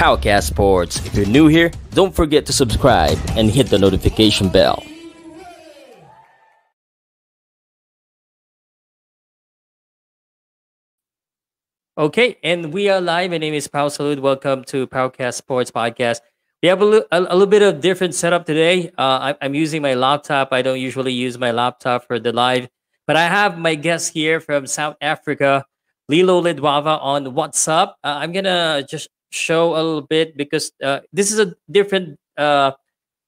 Powcast Sports. If you're new here, don't forget to subscribe and hit the notification bell. Okay, and we are live. My name is Pao Salud. Welcome to Powcast Sports Podcast. We have a, li- a, little bit of different setup today. Uh, I, I'm using my laptop. I don't usually use my laptop for the live, but I have my guest here from South Africa, Lehlo Ledwaba on WhatsApp. Uh, I'm gonna just show a little bit because uh, this is a different uh,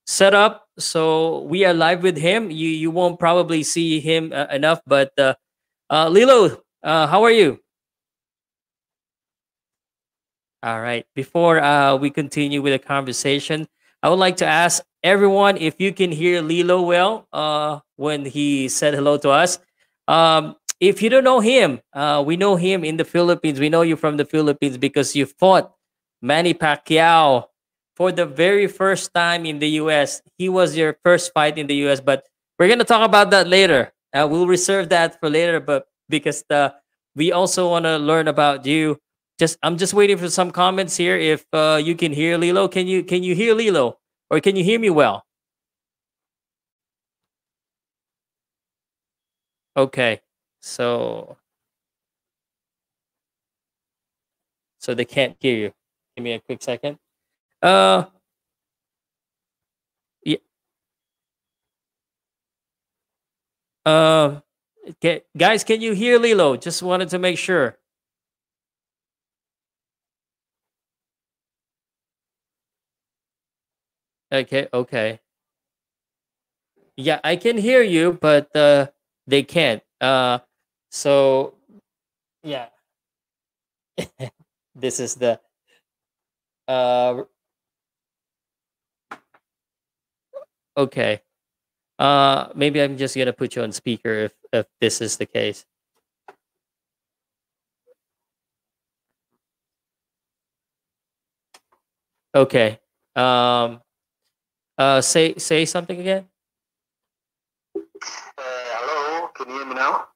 setup. So we are live with him. You you won't probably see him uh, enough, but uh, uh, Lehlo, uh, how are you? All right. Before uh, we continue with the conversation, I would like to ask everyone if you can hear Lehlo well uh, when he said hello to us. Um, if you don't know him, uh, we know him in the Philippines. We know you from the Philippines because you fought Manny Pacquiao for the very first time in the US. He was your first fight in the US, but we're going to talk about that later. Uh, we'll reserve that for later, but because the, we also want to learn about you just I'm just waiting for some comments here. If uh, you can hear Lehlo, can you can you hear Lehlo, or can you hear me well? Okay, so so they can't hear you. Give me a quick second. Uh, yeah. Uh, okay, guys, can you hear Lehlo? Just wanted to make sure. Okay, okay. Yeah, I can hear you, but uh, they can't. Uh, so yeah, this is the uh, okay. Uh, maybe I'm just gonna put you on speaker if if this is the case. Okay. Um, uh, say say something again. Uh, hello, can you hear me now?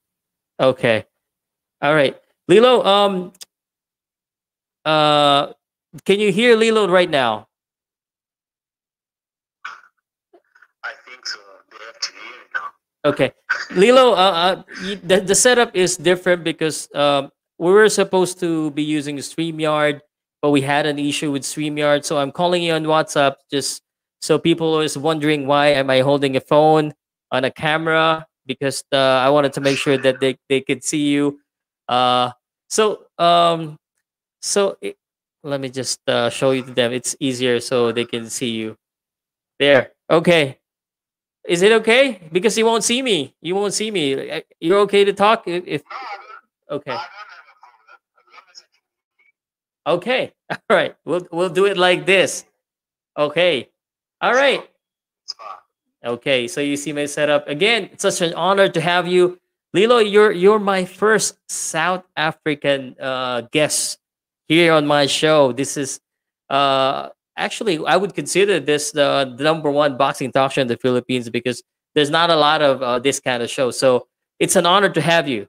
Okay. All right. Lehlo, um uh can you hear Lehlo right now? I think so. They have to hear me now. Okay. Lehlo, uh, uh the, the setup is different because um we were supposed to be using StreamYard, but we had an issue with StreamYard. So I'm calling you on WhatsApp just so people is wondering why am I holding a phone on a camera because uh, I wanted to make sure that they, they could see you. Uh, so um, so it, let me just uh, show you to them. It's easier so they can see you. There. Okay. Is it okay? Because you won't see me. You won't see me. You're okay to talk if, if No, I don't, okay. I don't have a problem. As long as I can Okay. All right. We'll we'll do it like this. Okay. All right. Okay, so you see my setup again. It's such an honor to have you, Lehlo. You're you're my first South African uh, guest here on my show. This is uh, actually I would consider this the, the number one boxing talk show in the Philippines because there's not a lot of uh, this kind of show. So it's an honor to have you.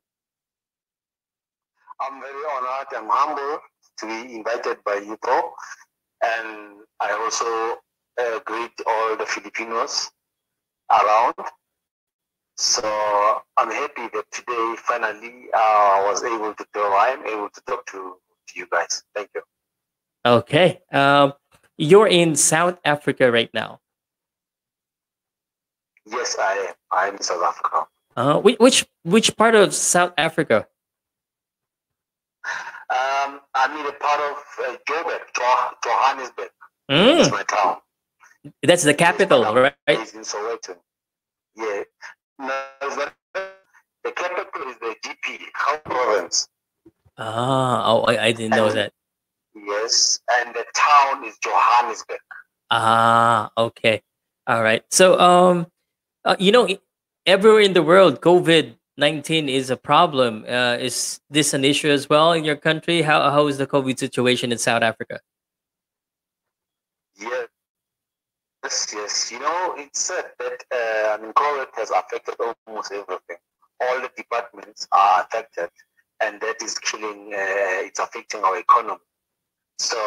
I'm very honored and humbled to be invited by you, Paul. And I also uh, greet all the Filipinos around. So I'm happy that today finally uh, I was able to talk. I'm able to talk to, to you guys. Thank you. Okay, um, you're in South Africa right now. Yes, I am. I'm in South Africa. Uh, which which which part of South Africa? Um, I'm in a part of uh, Joburg, Johannesburg. It's Mm, my town. that's the capital, right? It's in Soweto. Yeah. No, it's the capital is the GP, Gauteng province. Ah, oh, I, I didn't know that. Yes, and the town is Johannesburg. Ah, okay, all right. So, um, uh, you know, everywhere in the world, COVID nineteen is a problem. Uh, is this an issue as well in your country? How how is the COVID situation in South Africa? Yes, yes, yes. You know, it's said that uh, I mean, COVID has affected almost everything. All the departments are affected, and that is killing. Uh, it's affecting our economy. So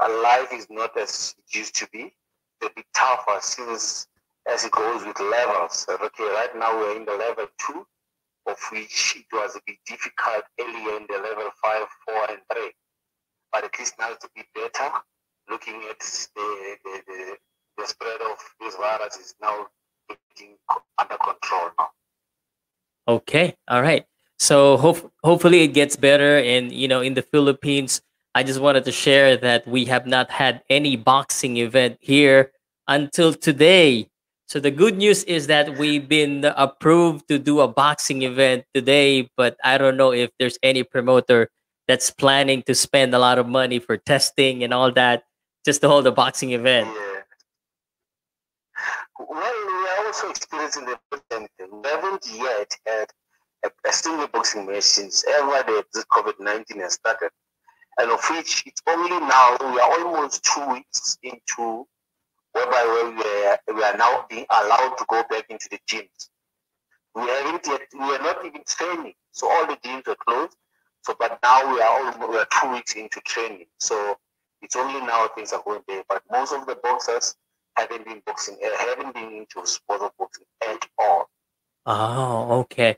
life is not as it used to be. It's a bit tougher since as it goes with levels. Okay, right now we're in the level two, of which it was a bit difficult earlier in the level five, four, and three. But at least now it's a bit better. Looking at the the, the, the spread of this virus is now getting under control now. Okay, all right. So hope, hopefully it gets better. And you know, in the Philippines, I just wanted to share that we have not had any boxing event here until today. So the good news is that we've been approved to do a boxing event today, but I don't know if there's any promoter that's planning to spend a lot of money for testing and all that just to hold a boxing event. Yeah. Well, we are also experiencing the same thing. We haven't yet had single boxing match since ever the this COVID 19 has started. And of which it's only now, we are almost two weeks into whereby we are, we are now being allowed to go back into the gyms. We haven't yet, we are not even training. So all the gyms are closed. So, but now we are almost, we are two weeks into training. So it's only now things are going there. But most of the boxers haven't been boxing, uh, haven't been into sport of boxing at all. Oh, okay.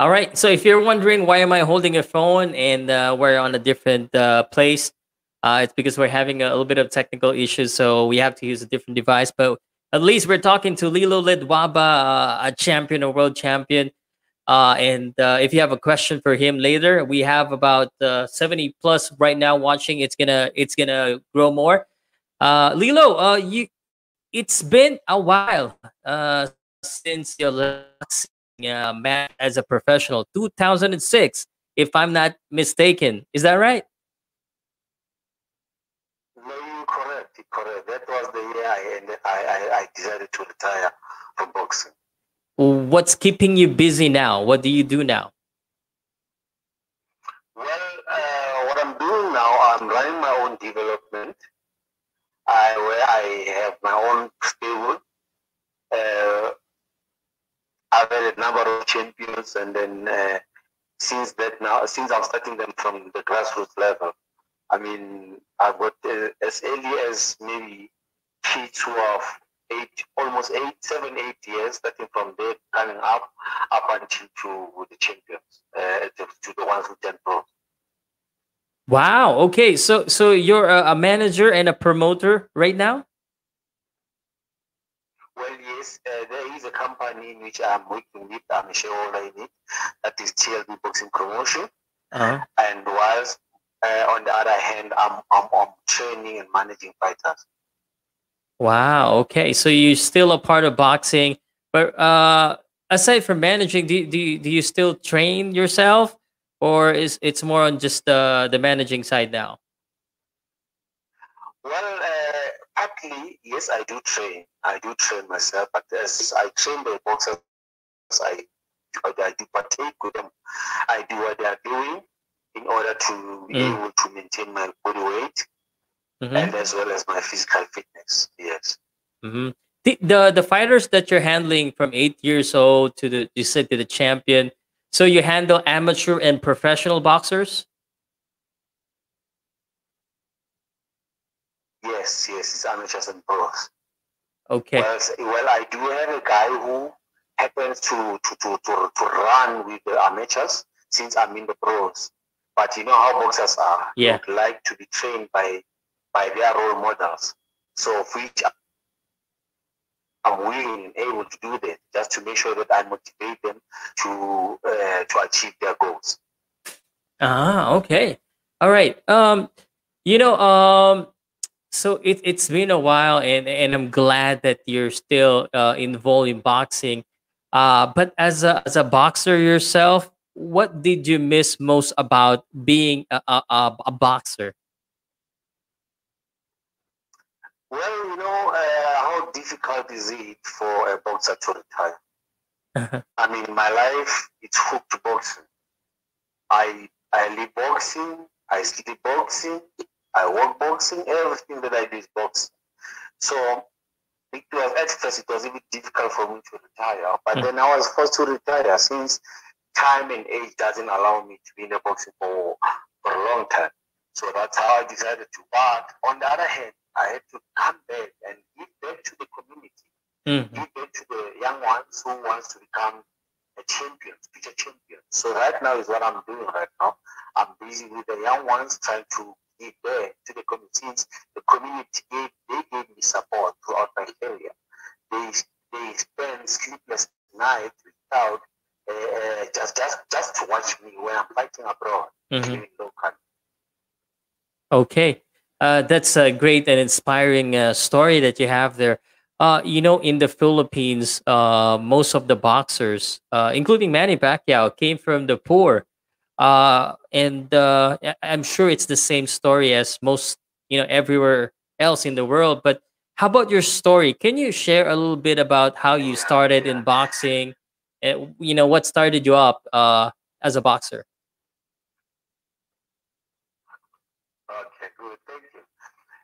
All right. So if you're wondering why am I holding a phone and uh, we're on a different uh, place, uh, it's because we're having a little bit of technical issues, so we have to use a different device. But at least we're talking to Lehlo Ledwaba, uh, a champion, a world champion. Uh, and uh, if you have a question for him later, we have about uh, 70 plus right now watching. It's gonna it's gonna grow more. Lehlo, you it's been a while since your last uh, match as a professional, 2006, if I'm not mistaken. Is that right? No, correct, correct. That was the year I, I, I, decided to retire from boxing. What's keeping you busy now? What do you do now? Well, uh, what I'm doing now, I'm running my own development. I, where I have my own stable. Uh, had a number of champions, and then uh, since that now, since I'm starting them from the grassroots level, I mean, I've got uh, as early as maybe kids who are eight, almost eight, seven, eight years, starting from there, coming up, up until to the champions, uh, to, to the ones who turn pro. Wow. Okay. So so you're a, a manager and a promoter right now. Well, yes, uh, there is a company in which I'm working with. I'm a shareholder in it. That is TLB Boxing Promotion. Uh-huh. And whilst uh, on the other hand, I'm, I'm, I'm training and managing fighters. Wow. Okay. So you're still a part of boxing, but uh, aside from managing, do do you, do you still train yourself, or is it's more on just uh, the managing side now? Well, uh, partly yes, I do train. I do train myself, but as I train the boxers, I I do partake with them. I do what they are doing in order to be Mm. able to maintain my body weight Mhm. and as well as my physical fitness. Yes. hmm The, the the fighters that you're handling from eight years old to the you said to the champion. So you handle amateur and professional boxers. Yes, yes, it's amateurs and pros. Okay. Well, well, I do have a guy who happens to to, to, to, to run with the amateurs since I'm in the pros. But you know how boxers are. Yeah. would like to be trained by by their role models. So of which I'm willing and able to do that just to make sure that I motivate them to uh, to achieve their goals. Ah, okay. All right. Um, you know, um, so it it's been a while, and and I'm glad that you're still uh, involved in boxing. Uh, but as a as a boxer yourself, what did you miss most about being a a, a, a boxer? Well, you know uh, how difficult is it for a boxer to retire? I mean, my life it's hooked to boxing. I I live boxing, I sleep boxing, I work boxing, everything that I do is boxing. So it was at first it was a bit difficult for me to retire, but Mm. then I was forced to retire since time and age doesn't allow me to be in the boxing for, for a long time. So that's how I decided to. But on the other hand, I had to come back and give back to the community, Mhm. give back to the young ones who wants to become a champion, future champion. So right now is what I'm doing right now. I'm busy with the young ones trying to back to the community. Since the community gave, they gave me support throughout my career. They they spend sleepless nights without uh, uh, just just just to watch me when I'm fighting abroad, Mhm. local. Okay, uh, that's a great and inspiring uh, story that you have there. Uh, you know, in the Philippines, uh, most of the boxers, uh, including Manny Pacquiao, came from the poor, uh, and uh, I'm sure it's the same story as most, you know, everywhere else in the world. But how about your story? Can you share a little bit about how you started in boxing? And, you know, what started you up uh, as a boxer? Okay, good, thank you.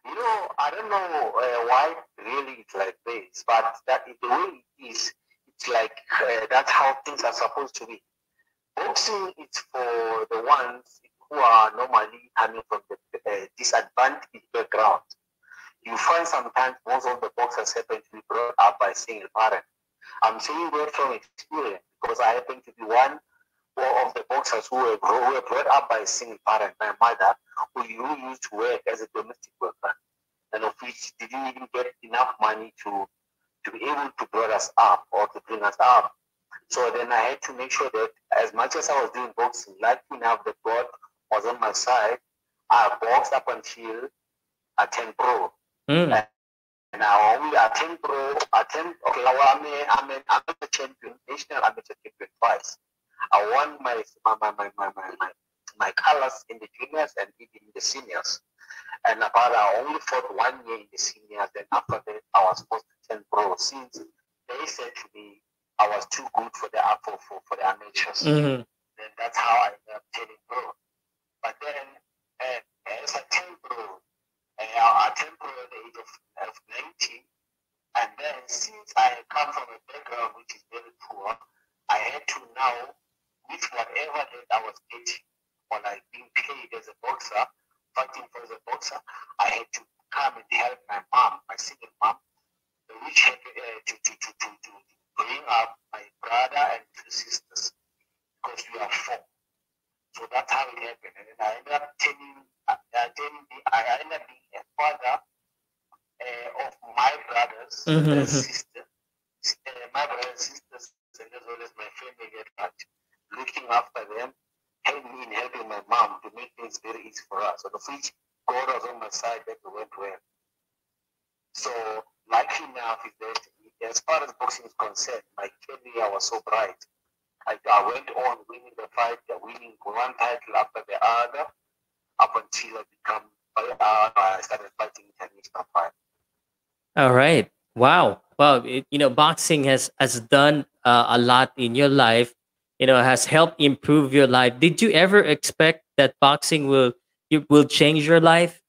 You know, I don't know uh, why really it's like this, but that the way it is. It's like uh, that's how things are supposed to be. Boxing is for the ones who are normally coming from the uh, disadvantaged background. You find sometimes most of the boxers happen to be brought up by single parent. I'm saying that from experience because I happen to be one of the boxers who were, who were brought up by a single parent, my mother, who used to work as a domestic worker, and of which didn't even get enough money to to be able to bring us up or to bring us up. So then I had to make sure that as much as I was doing boxing, lucky enough that God was on my side, I boxed up until I turned pro. Mm, And I only attend pro, attend, okay, well, I'm a, I'm an amateur champion, national amateur champion twice. I won my, my, my, my, my, my, my, my colors in the juniors and even in the seniors. And about I only fought one year in the seniors, then after that I was supposed to turn pro since they said to me I was too good for the for, for, for the amateurs. mhm, Then that's how I ended up turning pro. But then uh, as I turned pro, uh, I turned pro at the age of, of 19. And then since I come from a background which is very poor, I had to now, with whatever that I was getting, or like being paid as a boxer, fighting for as a boxer, I had to come and help my mom, my single mom, which had uh, to, to, to, to, to bring up my brother and two sisters because we are four. So that's how it happened. And then I ended up turning, uh, uh, turning I ended up being a father uh, of my brothers Mhm. and sisters, uh, my brothers and sisters, and as well as my family at large, looking after them, helping me in helping my mom to make things very easy for us. So the which God was on my side that we went well. So lucky enough is that as far as boxing is concerned, my career was so bright. I, I went on winning the fight, winning one title after the other, up until I become uh, I started fighting international fight. All right. Wow. Wow. It, you know, boxing has has done uh, a lot in your life. You know, has helped improve your life. Did you ever expect that boxing will will change your life?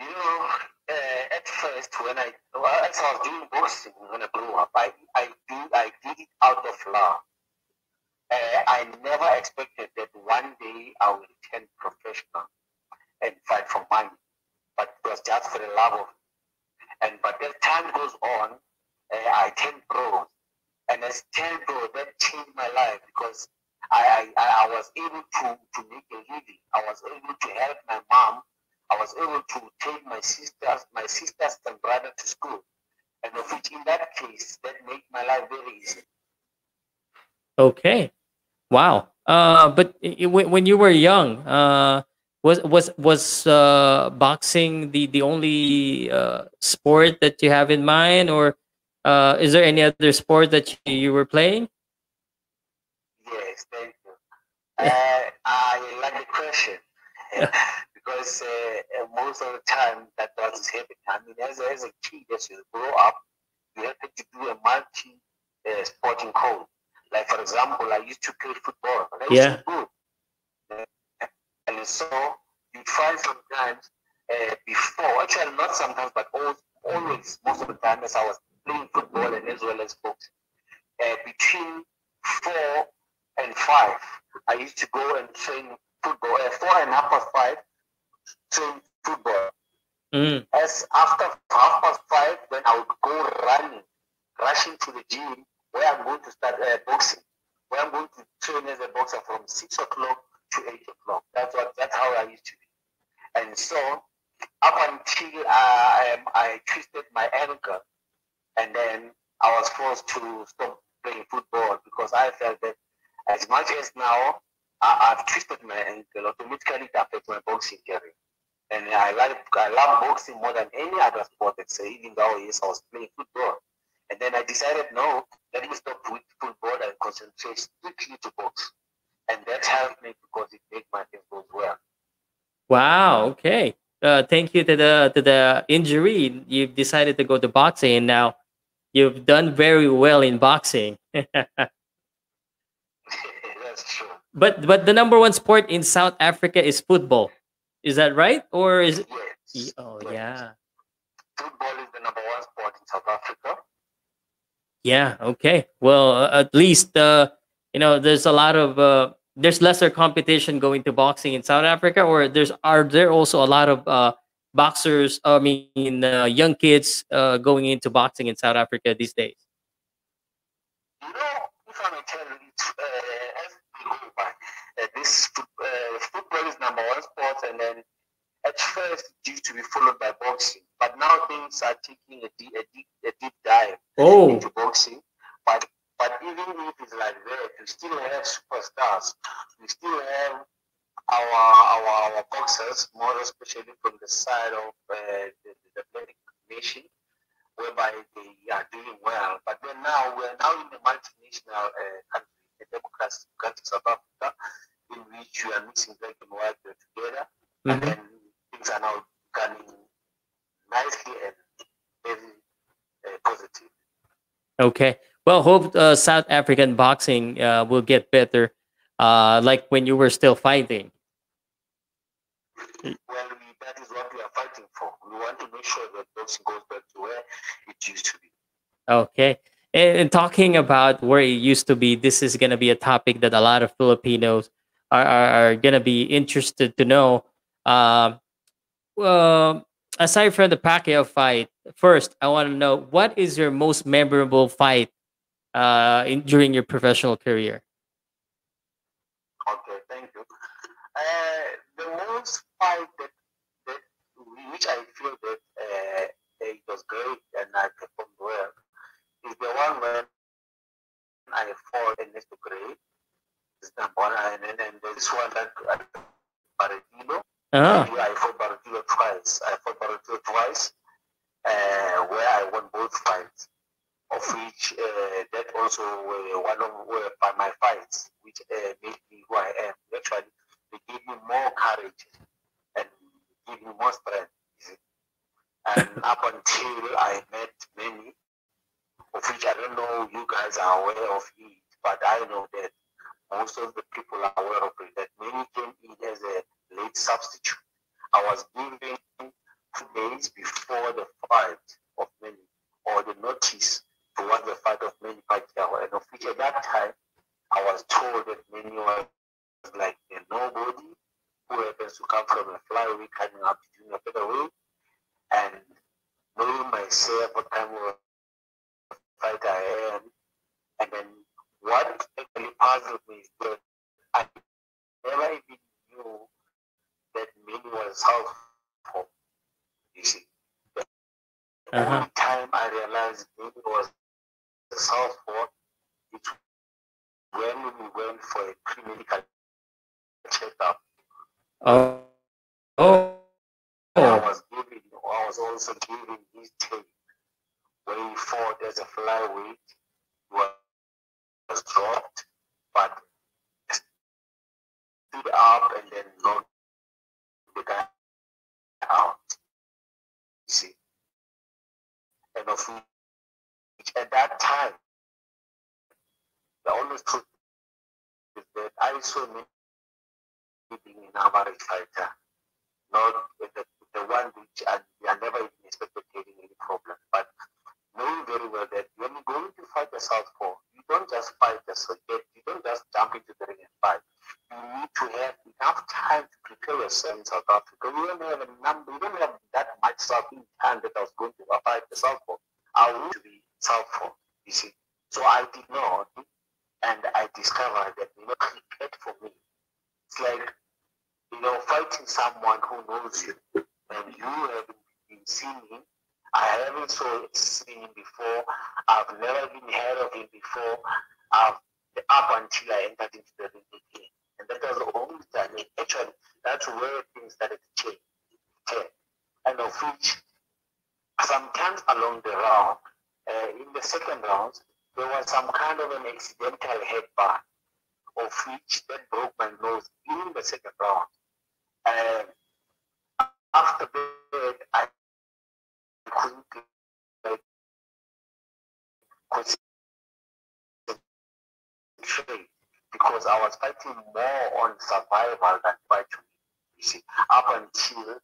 You know, uh, at first when I I was doing boxing when I grew up, I I do I did it out of love. Uh, I never expected that one day I will turn professional and fight for money, but it was just for the love of it. And but as time goes on, uh, I turned pro, and as turned pro, that changed my life because I, I, I was able to, to make a living. I was able to help my mom. I was able to take my sisters, my sisters and brother to school. And of which in that case, that made my life very easy. Okay. Wow. Uh, but i- i- when when you were young, uh, was was was uh, boxing the the only uh, sport that you have in mind, or uh, is there any other sport that you, you were playing? Yes, thank you. Uh, I like the question because uh, most of the time that doesn't happen. I mean, as, a- as a kid, as you grow up, you have to do a multi uh, sporting code. Like, for example, I used to play football. I Yeah. Uh, And so you find sometimes uh, before, actually not sometimes, but always, always, most of the time as I was playing football and as well as boxing, uh, between four and five, I used to go and train football, uh, four and half past five, train football. Mm. As after half past five, then I would go running, rushing to the gym where I'm going to start uh, boxing, where I'm going to train as a boxer from six o'clock to eight o'clock. That's what that's how I used to be. And so up until uh, I twisted my ankle, and then I was forced to stop playing football because I felt that as much as now I, have twisted my ankle, automatically it affects my boxing career. And I like I love boxing more than any other sport. Let's say, even though yes, I was playing football. And then I decided, no, let me stop with football and concentrate strictly to box. And that helped me because it made my things go well. Wow. Okay. Uh, thank you to the to the injury. You've decided to go to boxing, and now you've done very well in boxing. That's true. But but the number one sport in South Africa is football. Is that right? Or is it? Yes. Oh yeah. Football is the number one sport in South Africa. Yeah. Okay. Well, uh, at least uh, you know there's a lot of uh, there's lesser competition going to boxing in South Africa, or there's are there also a lot of uh, boxers? I mean, uh, young kids uh, going into boxing in South Africa these days. You know, if I may tell you, uh, as we go by, uh, this uh, football is number one sport, and then at first it used to be followed by boxing, but now things are taking a deep, a deep, a deep dive oh. into boxing. But but even if it's like that, we still have superstars. We still have our our, our boxers, more especially from the side of uh, the, the Atlantic nation, whereby they are doing well. But then now we're now in a multinational uh, country, a democratic country, South Africa, in which we are mixing black and white together, mm-hmm. and then things are now becoming nicely and very uh, positive. Okay. Well, hope uh, South African boxing uh, will get better, uh, like when you were still fighting. Well, we, that is what we are fighting for. We want to make sure that boxing goes back to where it used to be. Okay. And, and talking about where it used to be, this is going to be a topic that a lot of Filipinos are, are, are going to be interested to know. Um, well, aside from the Pacquiao fight, first I want to know what is your most memorable fight uh, in, during your professional career? Okay, thank you. Uh, the most fight that, that which I feel that uh, it was great and I performed well is the one when I fought Ernesto Gray. Is number one, and then and this one that uh, Uh-huh. I fought Barotillo twice. I fought Barotillo twice, uh, where I won both fights of which uh, that also were one of were by my fights, which uh, made me who I am. Actually, they gave me more courage and gave me more strength. And up until I met Manny, of which I don't know you guys are aware of it, but I know that most of the people are aware of it, that Manny came in as a late substitute. I was given two days before the fight of Manny, or the notice towards the fight of Manny Pacquiao, and of which at that time I was told that Manny was like a nobody who happens to come from a flyweight coming up to a featherweight, and knowing myself what kind of fighter I am, and then what actually puzzled me is that I never even knew that Was southpaw. You see. Uh-huh. Every time I realized Manny was the southpaw, it when we went for a pre-medical checkup. Oh. Oh. I was given, I was also given his tape when he fought as a flyweight. He was dropped, but stood up and then knocked the guy out. You see. And of at that time, the only truth is that I saw me being an average fighter, not the, the one which I, I never even expected getting any problem. But knowing very well that when you're going to fight a southpaw, you don't just fight as a get, you don't just jump into the ring and fight. You need to have enough US and South Africa. We don't have a number, we don't have that much stuff in hand that I was going to apply the Southpaw. I want to be Southpaw, you see. So I did not, and I discovered that, you know, cricket for me, it's like, you know, fighting someone who knows you, and you haven't been seeing him. I haven't saw, seen him before. I've never been heard of him before. I've, up until I entered into the ring. And that was the only time. Actually, that's where things started to change. change. And of which, sometimes along the round, uh, in the second round, there was some kind of an accidental headbutt, of which that broke my nose in the second round. And after that, I couldn't like, concentrate because I was fighting more on survival than fighting. You see, up until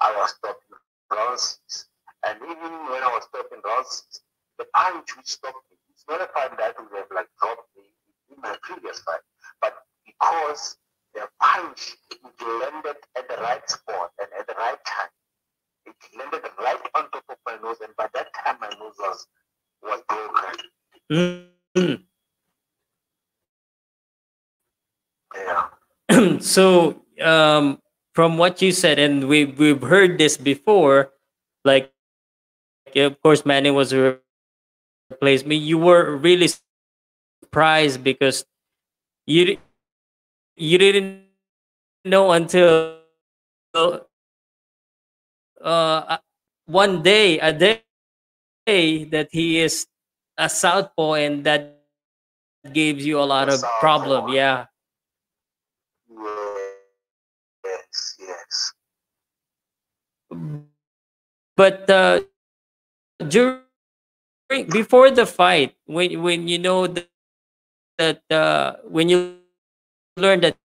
I was stopping round six. And even when I was stopping round six, the punch which stopped me, it's not a punch that would have like dropped me in my previous fight, but because the punch it landed at the right spot and at the right time. It landed right on top of my nose, and by that time my nose was was broken. Mm. Yeah. so um from what you said and we we've heard this before like of course manny was a replacement you were really surprised because you you didn't know until uh one day a day that he is a southpaw and that gives you a lot of problem. Yeah but uh during before the fight when when you know that, that uh when you learn that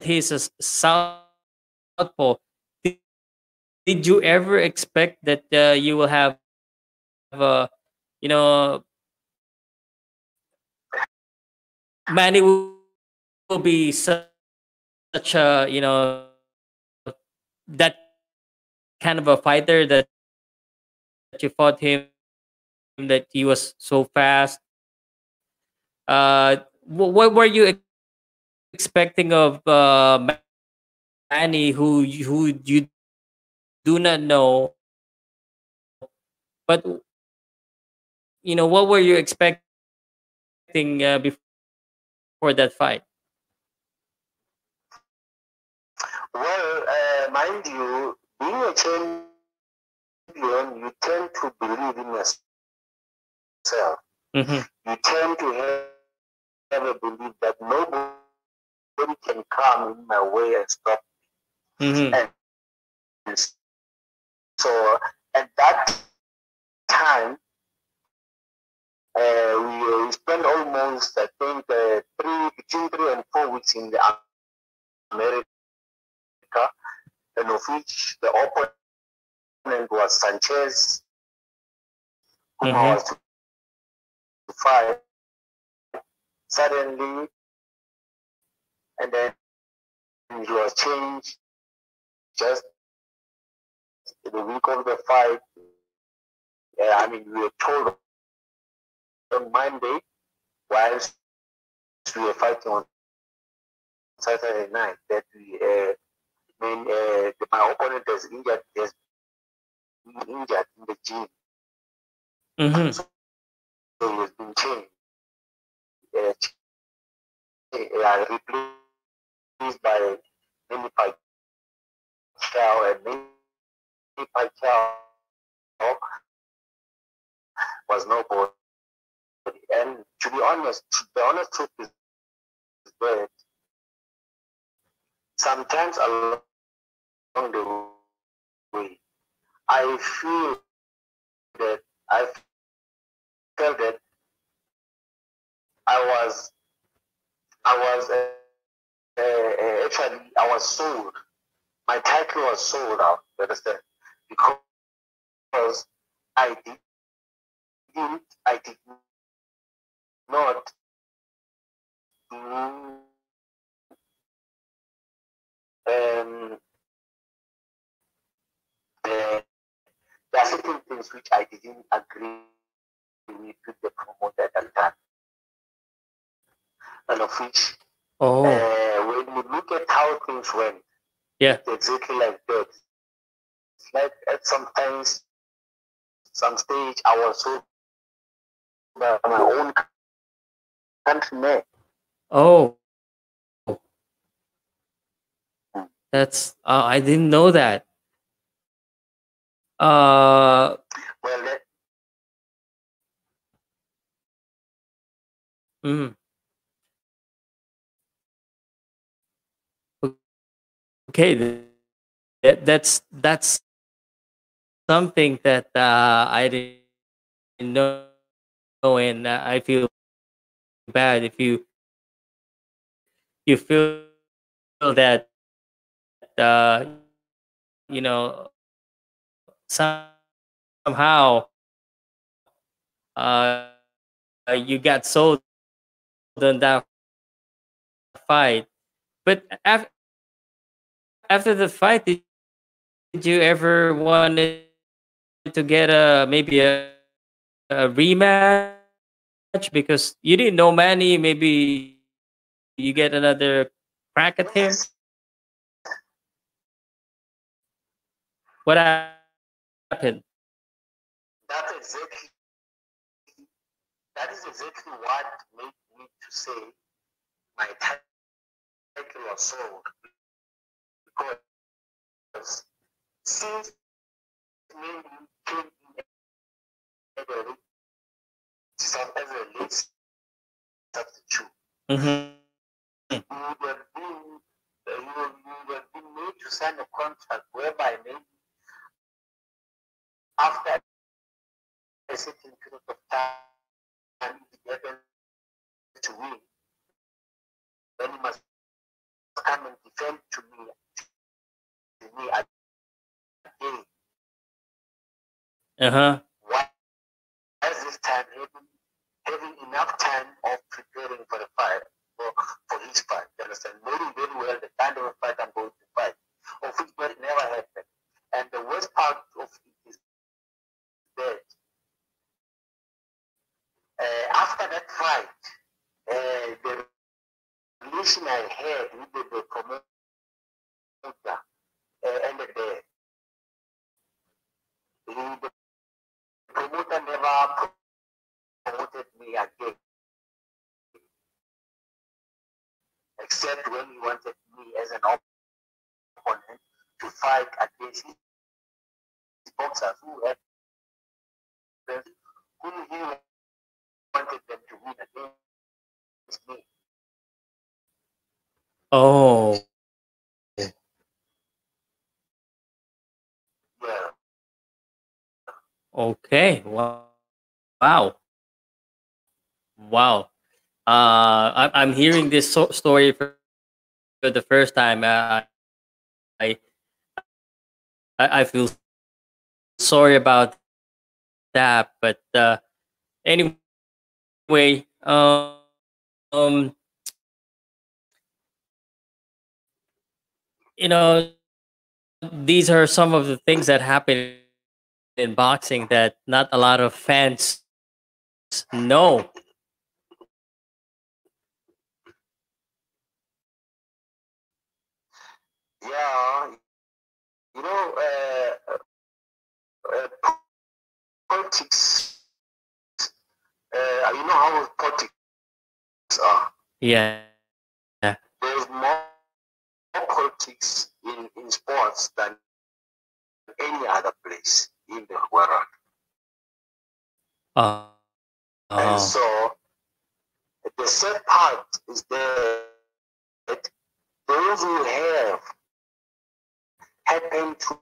he's a southpaw did, did you ever expect that uh, you will have uh you know manny will, will be such, such a you know that kind of a fighter that, that you fought him that he was so fast. Uh wh- what were you expecting of uh Ma- manny who who you do not know? But you know what were you expecting uh, before that fight? Well, uh, mind you, being a champion, you tend to believe in yourself. hmm You tend to have, have a belief that nobody can come in my way and stop. hmm And so at that time, uh, we, we spent almost, I think, uh, three between three and four weeks in the America, and of which the opponent was Sanchez, whom I Mhm. was to fight. Suddenly, and then he was changed just the week of the fight. I mean, we were told on Monday whilst we were fighting on Saturday night that we, uh, Mean, uh, my opponent is injured, has been injured in the gym, hmm so he has been changed, uh, uh, replaced by Manny Pacquiao, and Manny Pacquiao was nobody. And to be honest, the honest truth is that sometimes along the way, I feel that I felt that I was, I was uh, uh, actually, I was sold. My title was sold out. You understand? Because I didn't, I did not do certain things which I didn't agree with the promoter at time. And of which, Oh, uh, when you look at how things went, Yeah. it's exactly like that. It's like at sometimes, some stage, I was so my own countrymen. oh. That's uh, I didn't know that. Uh, Well, that, mm. Okay, that, that's that's something that uh, I didn't know, and uh, I feel bad if you you feel that uh, you know somehow uh, you got sold in that fight. But af- after the fight, did, did you ever want to get a maybe a, a rematch? Because you didn't know Manny, maybe you get another crack at him. What happened? That's exactly that is exactly what made me to say my title was sold because since me came in as a sub- as a late substitute, Mm-hmm. you would have been uh, you would been made to sign a contract whereby maybe after a certain period of time if you happen to win, then you must come and defend to me to me again. Uh huh. Why is this time having, having enough time of preparing for the fight, for, for his fight? You understand? Knowing very well the kind of fight I'm going to fight, of which never happen. And the worst part of that uh, after that fight, uh, the relation I had with the, the promoter uh, ended there. The, the promoter never promoted me again, except when he wanted me as an opponent to fight against his boxers who had who he wanted them to win against me. Oh. Yeah. Okay. Wow. Wow. Uh, I'm I'm hearing this so- story for, for the first time. Uh, I I I feel sorry about that, but uh, anyway, um, um, you know, these are some of the things that happen in boxing that not a lot of fans know. Yeah. You know, uh, politics, uh, you know how politics are. Yeah. yeah. There's more, more politics in, in sports than any other place in the world. Uh, And oh. so the sad part is that those who have happened to-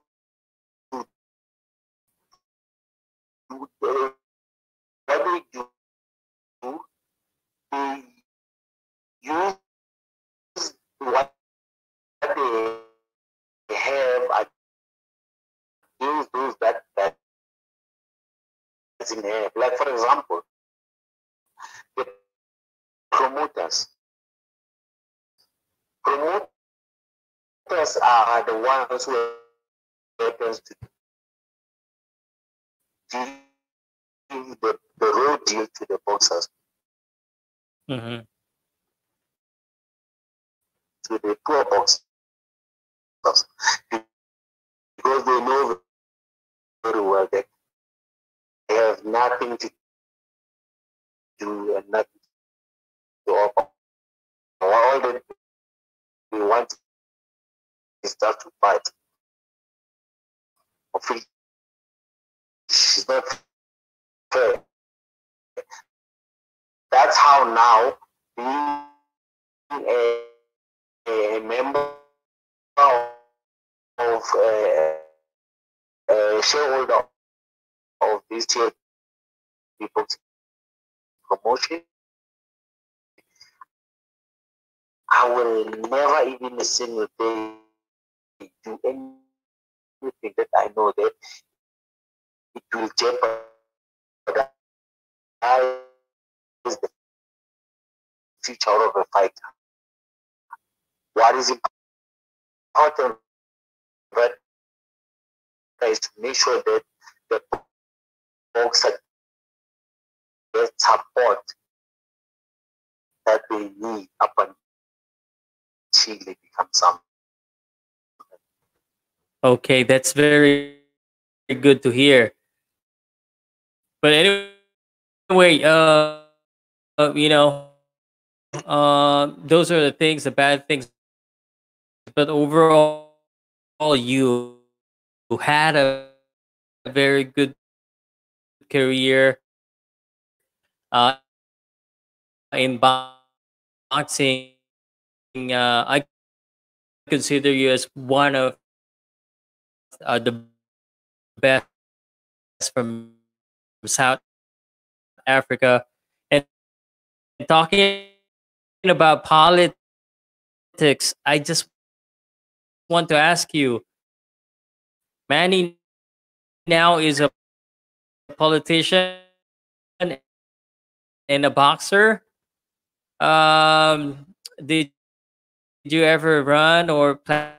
to- what we do, they use what they have against those that that doesn't have. Like for example, the promoters. Promoters are the ones who happens to give the, the raw deal to the boxers, Mm-hmm. to the poor boxers, because they know very well that they have nothing to do and nothing to offer. All that we want is just to fight. Of is. That's how now being a, a member of uh, a shareholder of this people's promotion. I will never even a single day do anything that I know that it will jeopardize the future of a fighter. What is important but is to make sure that the boxer get support that they need up until they become some. Okay, that's very good to hear. But anyway, uh, uh you know, uh, those are the things, the bad things. But overall, all you had a, very good career uh, in boxing. Uh, I consider you as one of uh, the best from South Africa. And talking about politics, I just want to ask you Manny now is a politician and a boxer. Um, did you ever run or plan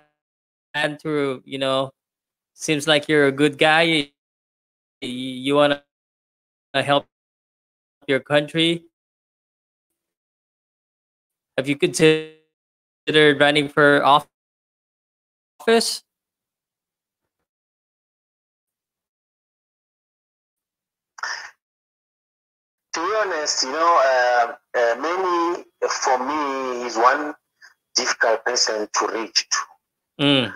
to, you know, seems like you're a good guy. You, you want to help your country. Have you considered running for office? To be honest, you know, uh, uh, Manny for me is one difficult person to reach to. Mm.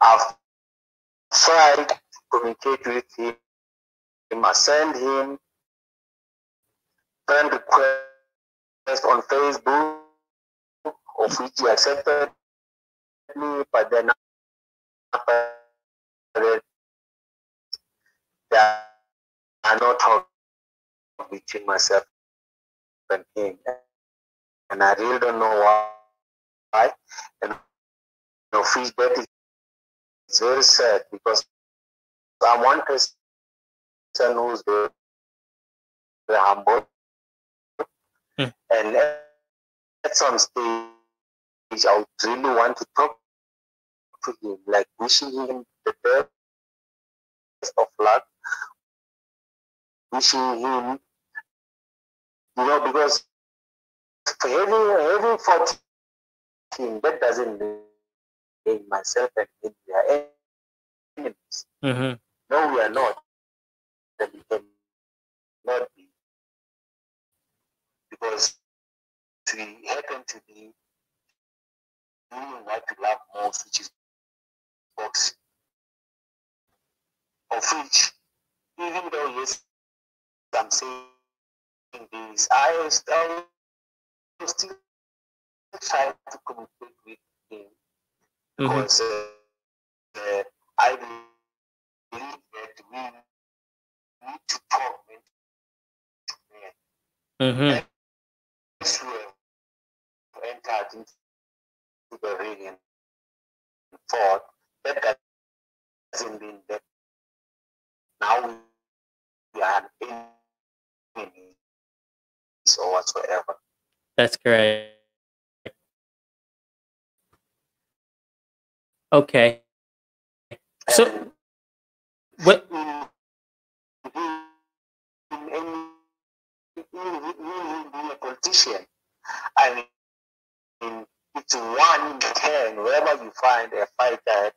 I've tried to communicate with him. I send him friend request on Facebook, of which he accepted me, but then after that, they are not between myself and him. And I really don't know why. And you know, feedback is it's very sad because I'm one person who's very, very humble. Hmm. And at some stage, I would really want to talk to him, like wishing him the best of luck, wishing him, you know, because for having, having fought him, that doesn't mean myself and in their enemies. Mm-hmm. No, we are not. And we can not be. Because we happen to be doing what we love most, which is boxing. Of which, even though, yes, I'm saying this, I, I still try to communicate with him Mm-hmm. because uh, uh, I believe that we need to talk men to men. Mm-hmm. Have entered into the ring and fought. That doesn't mean that now we are enemies or whatsoever. That's correct. Okay. So what? Politician. I mean, it's one in ten wherever you find a fighter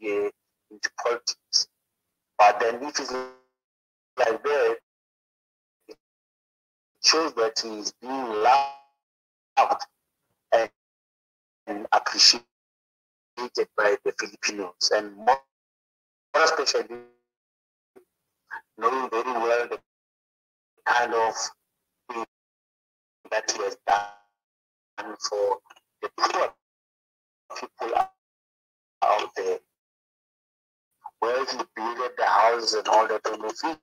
get into politics. But then if it's like that, it shows that he is being loved and, and appreciated by the Filipinos and more especially knowing very well the kind of that he has done for the poor people out there. Where he built the all that on the field.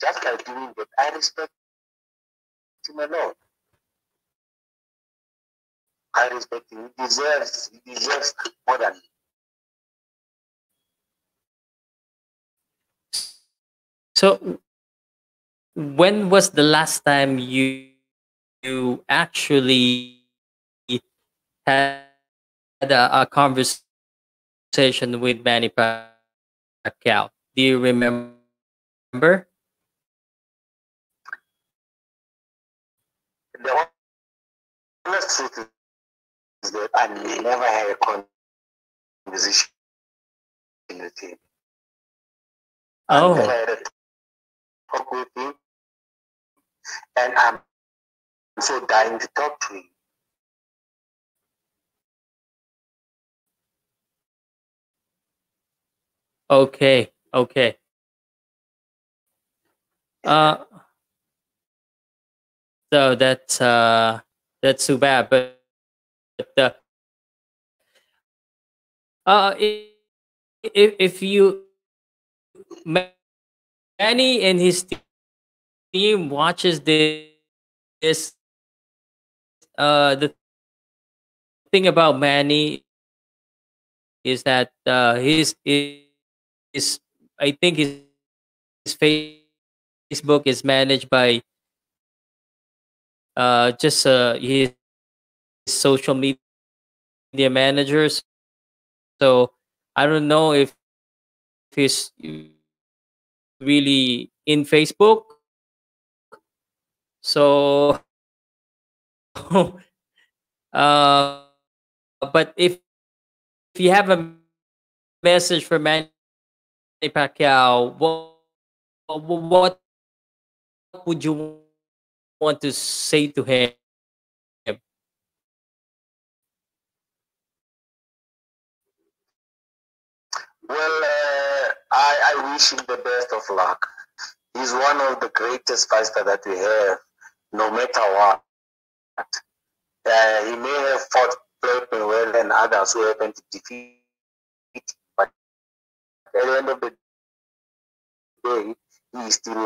Just like doing that, I respect him a lot. I respect him. He deserves, he deserves more than me. So, when was the last time you you actually had a, a conversation with Manny Pacquiao? Do you remember? The honest truth is that I never had a conversation with him. I Oh, had a talk with him, and I'm so dying to talk to you. okay, okay. Uh, so that's uh that's too bad, but uh, uh if if you Manny and his team watches this, this uh the thing about Manny is that uh his is I think his, his Facebook is managed by uh just uh his social media managers. So I don't know if he's really in Facebook. So uh but if if you have a message for Manny Pacquiao, what what would you want to say to him? Well, uh, I, I wish him the best of luck. He's one of the greatest fighters that we have, no matter what. Uh, he may have fought very well than others who happen to defeat, but at the end of the day, he is still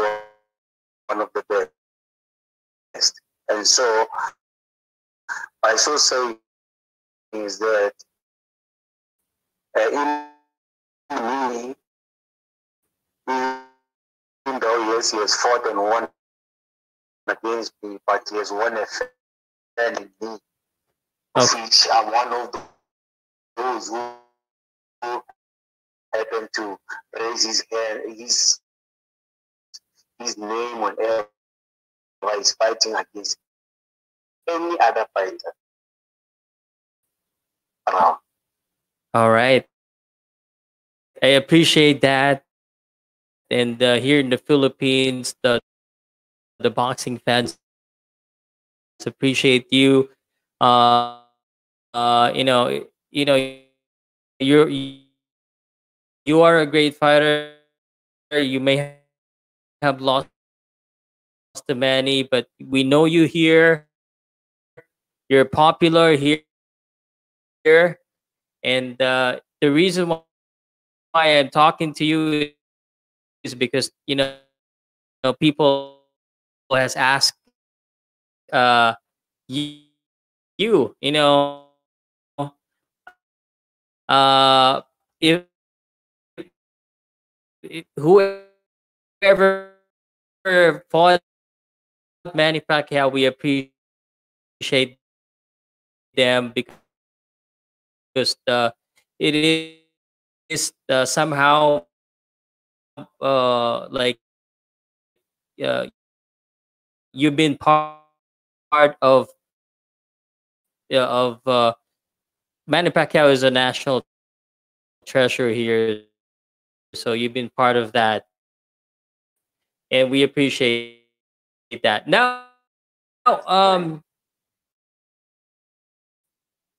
one of the best. And so, by so saying, is that uh, in me, even though yes, he has fought and won against me, but he has won a fan in me, Okay. which I'm one of those who, who happen to raise his hand, his his name whenever he's fighting against any other fighter around. All right. I appreciate that. And uh, here in the Philippines, the the boxing fans appreciate you. Uh, uh, you know, you know, you're you are a great fighter. You may have lost to many, but we know you here. You're popular here, here. and uh, the reason why I'm talking to you is because you know, you know people has asked uh, you, you, know, uh, if, if whoever fought Manny Pacquiao, we appreciate them because uh, it is uh, somehow uh, like uh, you've been part part of yeah, of uh, Manny Pacquiao is a national treasure here, so you've been part of that, and we appreciate that. Now, um,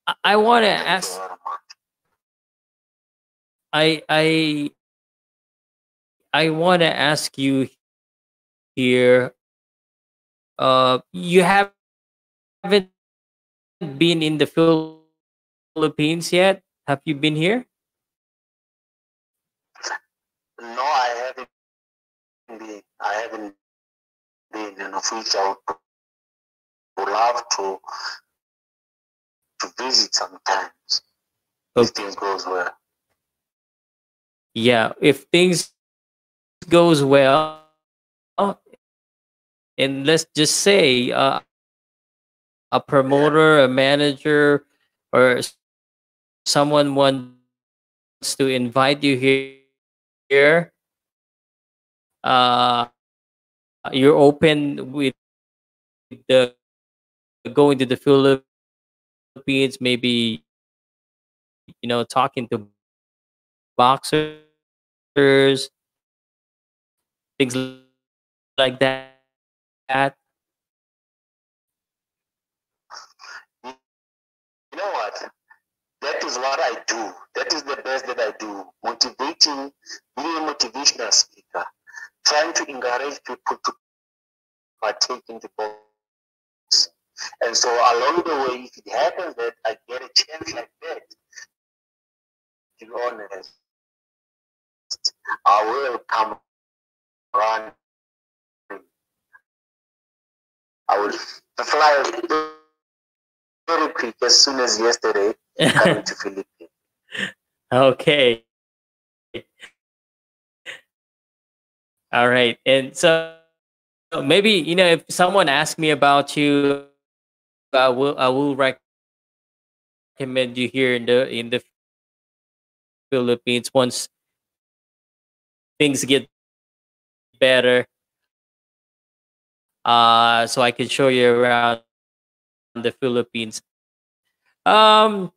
I, I want to ask. I I I want to ask you here. Uh, you haven't been in the Philippines yet. Have you been here? No, I haven't been. I haven't been in official. Would love to to visit sometimes if things goes well. Yeah, if things goes well, and let's just say uh, a promoter, a manager, or someone wants to invite you here, uh, you're open with the going to the Philippines, maybe you know talking to boxers, things like that. You know what? That is what I do. That is the best that I do. Motivating, being a motivational speaker, trying to encourage people to partake in the box. And so along the way, if it happens that I get a chance like that, to be honest, I will come around. I will fly very quick as soon as yesterday coming to Philippines. Okay. All right. And so maybe, you know, if someone asks me about you, I will I will recommend you here in the in the Philippines once things get better. Uh so I can show you around the Philippines. Um,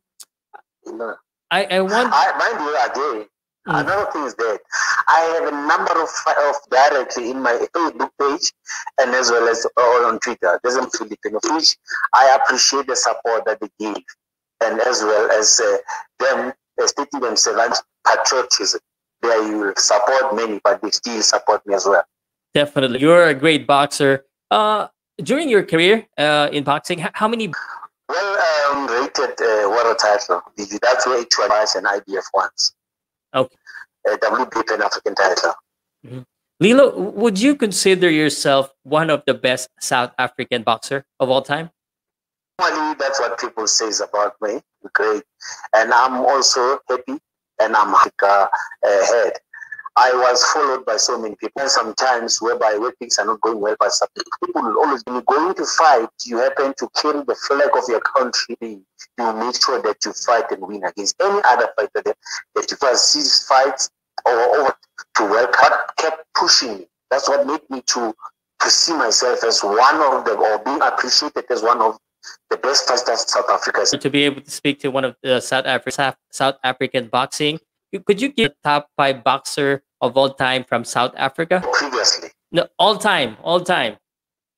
I I want. I mind you again. Mm. Another thing is that I have a number of of directly in my Facebook page and as well as all on Twitter. There's a Filipino which I appreciate the support that they give, and as well as uh, them uh, stating themselves patriotism. There you will support Manny, but they still support me as well. Definitely, you're a great boxer. Uh, during your career uh, in boxing, how many? Well, um, rated uh, world title. That's where it was an IBF once. Okay. A WBA Pan African title. Mm-hmm. Lehlo, would you consider yourself one of the best South African boxer of all time? Normally, that's what people says about me. Great, and I'm also happy, and I'm uh, ahead. I was followed by so many people. And sometimes whereby where things are not going well, but people will always you're going to fight, you happen to carry the flag of your country. You make sure that you fight and win against any other fighter that, that you first sees fights or, or to work hard, kept pushing. That's what made me to to see myself as one of the or being appreciated as one of the best fighters South Africa. To be able to speak to one of the South African South African boxing, could you give top five boxer of all time from South Africa? Previously. No, all time, all time.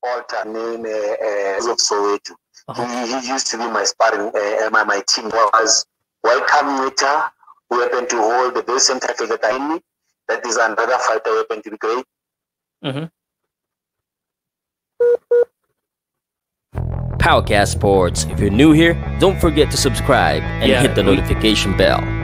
All time. Name uh, uh, Soweto. Uh-huh. He, he, used to be my sparring, uh, my, my team was Welcome Ncita, who happened to hold the best center title at me. That is another fighter who happened to be great. Mm-hmm. Powcast Sports. If you're new here, don't forget to subscribe and yeah, hit the notification bell.